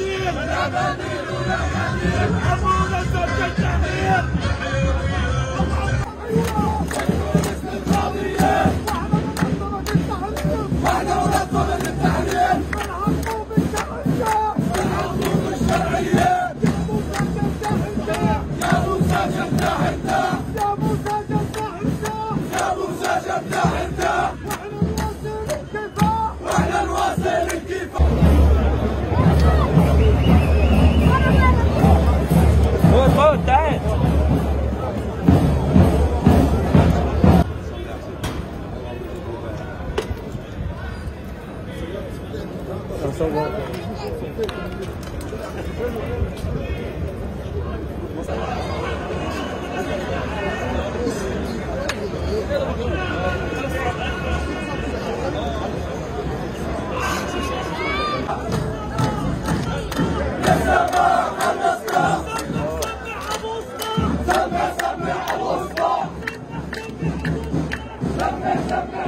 يدير الأبادير يا يدير حمونا سد التحرير وحنا ونطلب التحرير بنعظم بالتحرير بنعظم بالشرعية يا موسى جمع حتى يا موسى جمع حتى يا موسى جمع حتى صور Stop, stop, stop.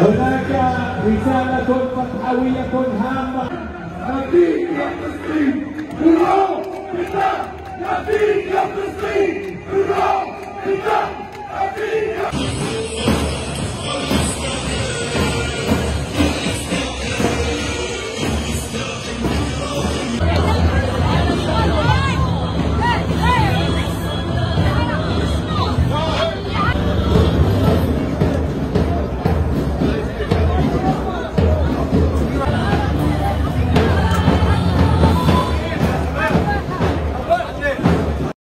هناك رسالة فتحوية هامة نبيك يا فلسطين بالروح بالدم نبيك يا فلسطين بالروح بالدم نبيك يا